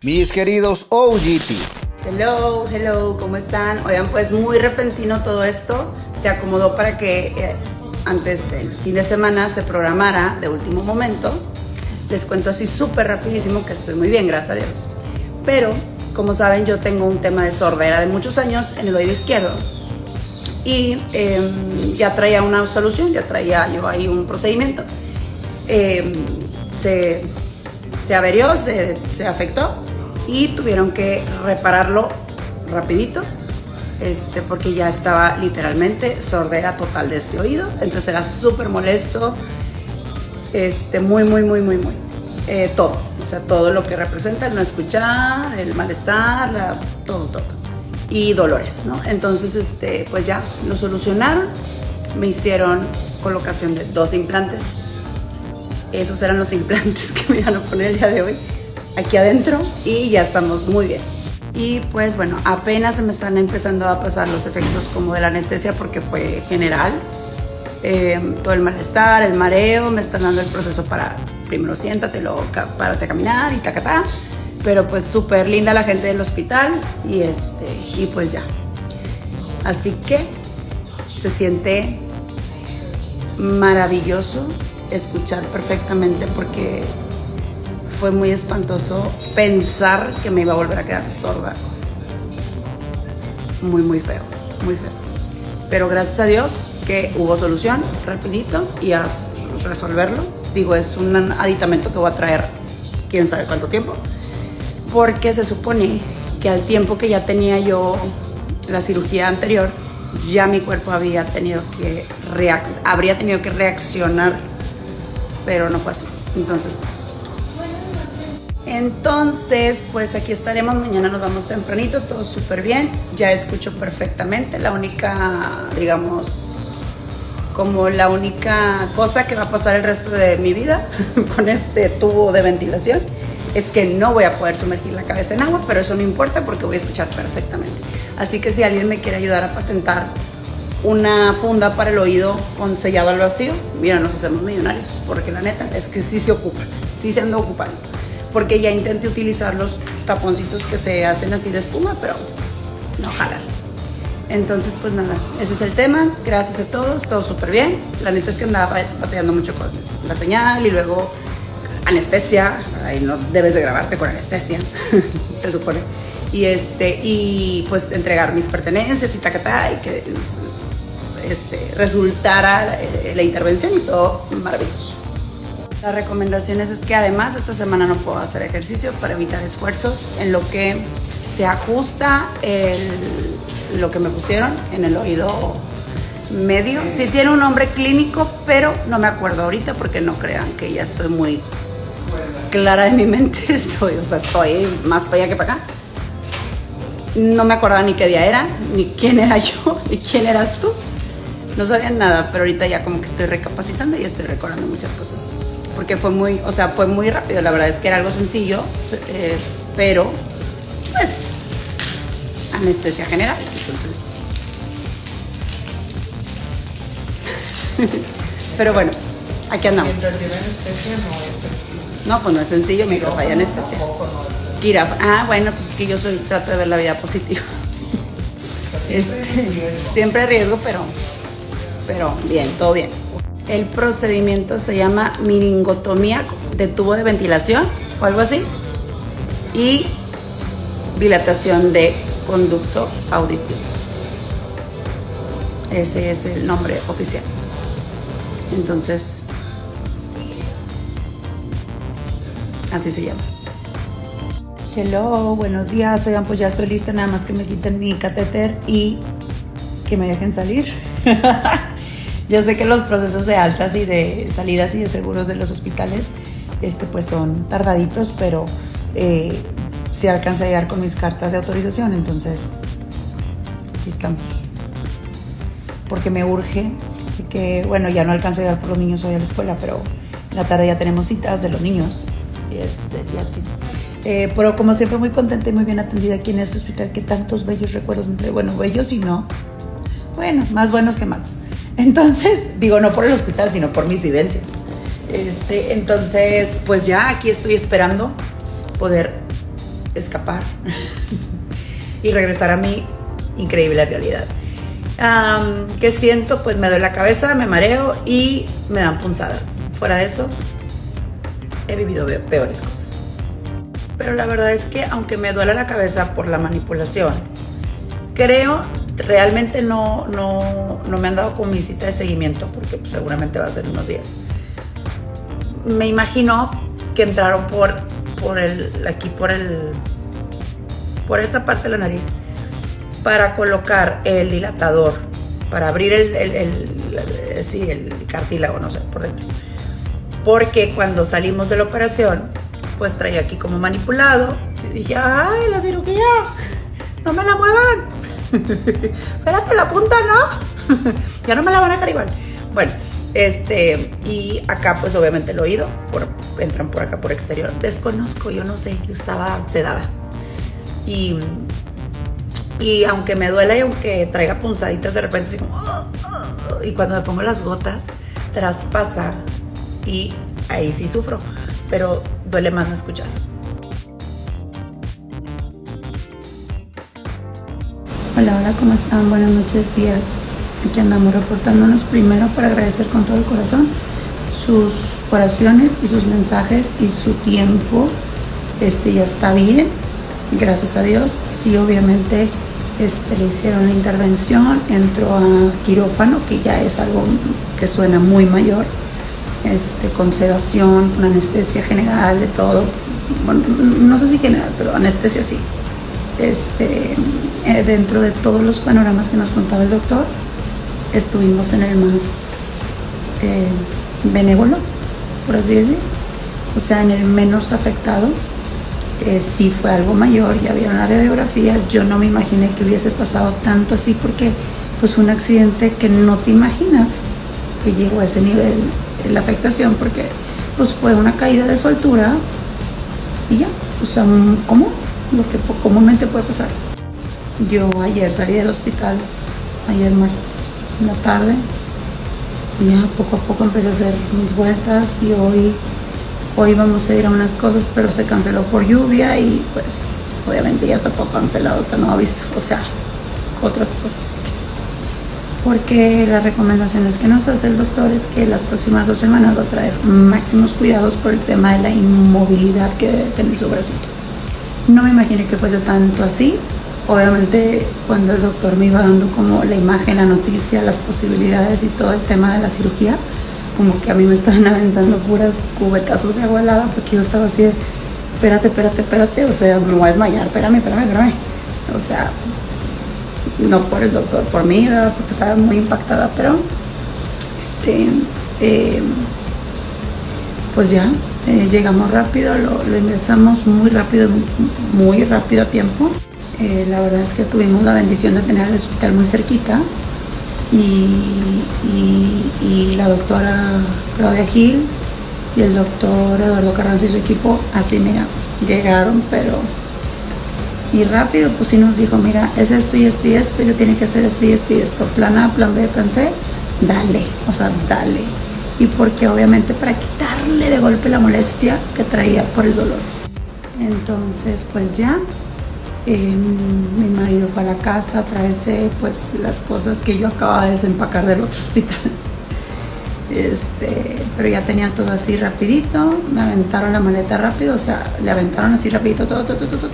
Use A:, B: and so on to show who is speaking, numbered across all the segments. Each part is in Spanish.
A: Mis queridos OGTs.
B: Hello, hello, ¿cómo están? Oigan, pues muy repentino todo esto. Se acomodó para que eh, antes del fin de semana se programara de último momento. Les cuento así súper rapidísimo que estoy muy bien, gracias a Dios. Pero, como saben, yo tengo un tema de sordera de muchos años en el oído izquierdo. Y em, ya traía una solución, ya traía yo ahí un procedimiento. Em, se, se averió, se, se afectó y tuvieron que repararlo rapidito este, porque ya estaba literalmente sordera total de este oído, entonces era súper molesto, este, muy, muy, muy, muy, muy, eh, todo, o sea, todo lo que representa el no escuchar, el malestar, la, todo, todo, y dolores, ¿no? Entonces, este, pues ya lo solucionaron, me hicieron colocación de dos implantes, esos eran los implantes que me iban a poner el día de hoy, aquí adentro, y ya estamos muy bien. Y pues bueno, apenas se me están empezando a pasar los efectos como de la anestesia porque fue general. Eh, todo el malestar, el mareo, me están dando el proceso para primero siéntate, luego párate a caminar y tacatá. Pero pues súper linda la gente del hospital y, este, y pues ya. Así que se siente maravilloso escuchar perfectamente porque fue muy espantoso pensar que me iba a volver a quedar sorda. Muy, muy feo, muy feo. Pero gracias a Dios que hubo solución rapidito y a resolverlo. Digo, es un aditamento que voy a traer quién sabe cuánto tiempo. Porque se supone que al tiempo que ya tenía yo la cirugía anterior, ya mi cuerpo había tenido que habría tenido que reaccionar, pero no fue así. Entonces, pues entonces, pues aquí estaremos, mañana nos vamos tempranito, todo súper bien, ya escucho perfectamente, la única, digamos, como la única cosa que va a pasar el resto de mi vida con este tubo de ventilación es que no voy a poder sumergir la cabeza en agua, pero eso no importa porque voy a escuchar perfectamente. Así que si alguien me quiere ayudar a patentar una funda para el oído con sellado al vacío, mira, nos hacemos millonarios, porque la neta es que sí se ocupa, sí se anda ocupando porque ya intenté utilizar los taponcitos que se hacen así de espuma, pero no jalan. Entonces, pues nada, ese es el tema. Gracias a todos, todo súper bien. La neta es que andaba batallando mucho con la señal y luego anestesia. Ahí no debes de grabarte con anestesia, te supone. Y, este, y pues entregar mis pertenencias y tacatá y que este, resultara la intervención y todo maravilloso. Las recomendaciones es que además esta semana no puedo hacer ejercicio para evitar esfuerzos en lo que se ajusta lo que me pusieron en el oído medio. Sí tiene un nombre clínico, pero no me acuerdo ahorita porque no crean que ya estoy muy clara de mi mente. Estoy, o sea, estoy más para allá que para acá. No me acordaba ni qué día era, ni quién era yo, ni quién eras tú. No sabía nada, pero ahorita ya como que estoy recapacitando y estoy recordando muchas cosas porque fue muy, o sea, fue muy rápido. La verdad es que era algo sencillo, eh, pero pues anestesia general. Entonces, pero bueno, aquí andamos. No, pues no es sencillo mientras hay anestesia. Ah, bueno, pues es que yo soy, trato de ver la vida positiva. Este, siempre riesgo, pero, pero bien, todo bien. El procedimiento se llama miringotomía de tubo de ventilación o algo así. Y dilatación de conducto auditivo. Ese es el nombre oficial. Entonces, así se llama. Hello, buenos días. Oigan, pues ya estoy lista, nada más que me quiten mi catéter y que me dejen salir. Yo sé que los procesos de altas y de salidas y de seguros de los hospitales este, pues son tardaditos, pero eh, se alcanza a llegar con mis cartas de autorización, entonces aquí estamos. Porque me urge que, bueno, ya no alcanzo a llegar por los niños hoy a la escuela, pero en la tarde ya tenemos citas de los niños y, este, y así. Eh, pero como siempre muy contenta y muy bien atendida aquí en este hospital, que tantos bellos recuerdos, bueno, bellos y no, bueno, más buenos que malos. Entonces, digo, no por el hospital, sino por mis vivencias. Este, entonces, pues ya aquí estoy esperando poder
C: escapar y regresar a mi increíble realidad. ¿Qué siento? Pues me doy la cabeza, me mareo y me dan punzadas. Fuera de eso, he vivido peores cosas. Pero la verdad es que aunque me duele la cabeza por la manipulación, creo realmente no, no, no me han dado con visita de seguimiento porque pues, seguramente va a ser unos días. Me imagino que entraron por, por el, aquí por el, por esta parte de la nariz para colocar el dilatador, para abrir el, el, el, sí, el cartílago, no sé, por dentro. Porque cuando salimos de la operación, pues traía aquí como manipulado. Y dije, ay, la cirugía, no me la muevan. Espérate, la punta, ¿no? ya no me la van a dejar igual. Bueno, este, y acá pues obviamente el oído, por, entran por acá por exterior. Desconozco, yo no sé, yo estaba sedada. Y, y aunque me duela y aunque traiga punzaditas de repente, así como, oh, oh, oh", y cuando me pongo las gotas, traspasa y ahí sí sufro, pero duele más no escuchar.
B: Hola, ¿cómo están? Buenas noches, días. Aquí andamos reportándonos primero para agradecer con todo el corazón sus oraciones y sus mensajes y su tiempo. Este ya está bien, gracias a Dios. Sí, obviamente este, le hicieron la intervención, entró a quirófano, que ya es algo que suena muy mayor, este, con sedación, con anestesia general, de todo. Bueno, no sé si general, pero anestesia sí. Este, eh, dentro de todos los panoramas que nos contaba el doctor, estuvimos en el más eh, benévolo, por así decir, o sea, en el menos afectado. Eh, sí fue algo mayor, ya vieron la radiografía, yo no me imaginé que hubiese pasado tanto así porque pues un accidente que no te imaginas que llegó a ese nivel la afectación porque pues fue una caída de su altura y ya, o sea, común, lo que comúnmente puede pasar. Yo ayer salí del hospital, ayer martes en la tarde, y ya poco a poco empecé a hacer mis vueltas y hoy, hoy vamos a ir a unas cosas, pero se canceló por lluvia y pues obviamente ya está todo cancelado hasta nuevo aviso, o sea, otras cosas. Porque las recomendaciones que nos hace el doctor es que las próximas dos semanas va a traer máximos cuidados por el tema de la inmovilidad que debe tener su bracito. No me imaginé que fuese tanto así, obviamente cuando el doctor me iba dando como la imagen, la noticia, las posibilidades y todo el tema de la cirugía, como que a mí me estaban aventando puras cubetazos de agua helada porque yo estaba así de, espérate, espérate, espérate, o sea, me voy a desmayar, espérame, espérame, espérame. O sea, no por el doctor, por mí, porque estaba muy impactada, pero este, eh, pues ya, eh, llegamos rápido, lo, lo ingresamos muy rápido, muy rápido a tiempo. Eh, la verdad es que tuvimos la bendición de tener el hospital muy cerquita y, la doctora Claudia Gil y el doctor Eduardo Carranza y su equipo, así mira, llegaron, pero... Y rápido, pues sí nos dijo, mira, es esto y esto y esto, y se tiene que hacer esto y esto y esto, plan A, plan B, plan C, dale, o sea, dale. Y porque obviamente para quitarle de golpe la molestia que traía por el dolor. Entonces, pues ya, mi marido fue a la casa a traerse pues las cosas que yo acababa de desempacar del otro hospital. Este, pero ya tenía todo así rapidito, me aventaron la maleta rápido, o sea, le aventaron así rapidito todo, todo, todo, todo.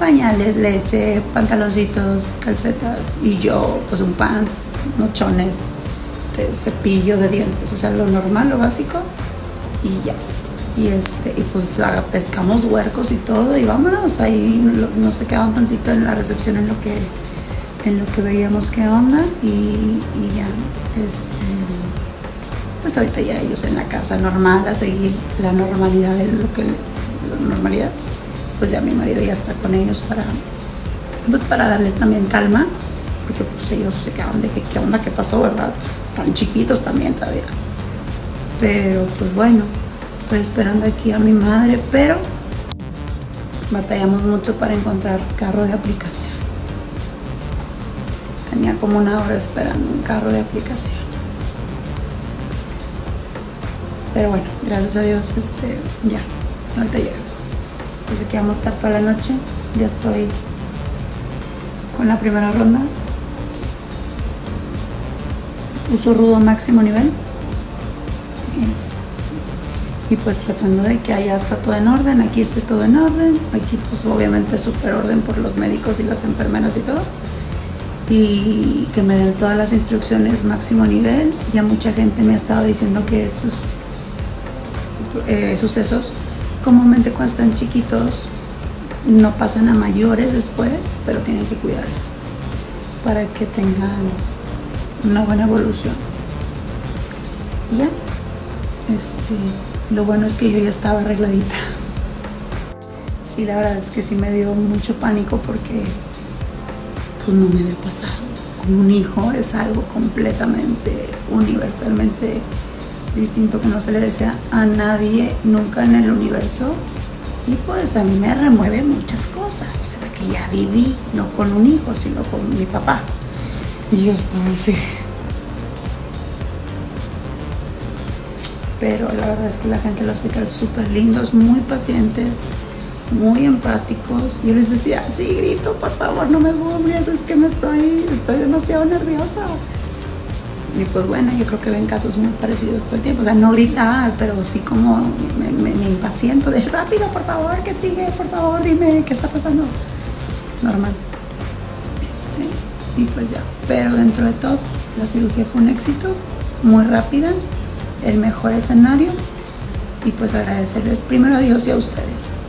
B: Pañales, leche, pantaloncitos, calcetas y yo pues un pants, unos chones, este, cepillo de dientes, o sea, lo normal, lo básico y ya y este y pues pescamos huercos y todo y vámonos ahí no, se quedaban tantito en la recepción en lo que en lo que veíamos qué onda y, ya este pues ahorita ya ellos en la casa normal a seguir la normalidad de lo que la normalidad pues ya mi marido ya está con ellos para pues para darles también calma porque pues ellos se quedaban de que qué onda qué pasó verdad tan chiquitos también todavía. Pero pues bueno Estoy esperando aquí a mi madre, pero batallamos mucho para encontrar carro de aplicación. Tenía como una hora esperando un carro de aplicación. Pero bueno, gracias a Dios, este, ya, ahorita llega. Dice que vamos a estar toda la noche. Ya estoy con la primera ronda. Uso rudo máximo nivel. Este, y pues tratando de que allá está todo en orden, aquí esté todo en orden, aquí pues obviamente súper orden por los médicos y las enfermeras y todo. Y que me den todas las instrucciones máximo nivel. Ya mucha gente me ha estado diciendo que estos eh, sucesos comúnmente cuando están chiquitos no pasan a mayores después, pero tienen que cuidarse para que tengan una buena evolución. Y ya, este, lo bueno es que yo ya estaba arregladita. Sí, la verdad es que sí me dio mucho pánico porque pues no me había pasado. Como un hijo es algo completamente, universalmente distinto que no se le desea a nadie nunca en el universo. Y pues a mí me remueve muchas cosas, ¿verdad? Que ya viví, no con un hijo, sino con mi papá. Y yo estaba así. Pero la verdad es que la gente del hospital súper lindos, muy pacientes, muy empáticos. Yo les decía, sí, grito, por favor, no me juzgues, es que me estoy, estoy demasiado nerviosa. Y pues bueno, yo creo que ven casos muy parecidos todo el tiempo. O sea, no gritar, pero sí como me, me, impaciento de rápido, por favor, que sigue, por favor, dime qué está pasando. Normal. Este, y pues ya. Pero dentro de todo, la cirugía fue un éxito, muy rápida el mejor escenario y pues agradecerles primero a Dios y a ustedes.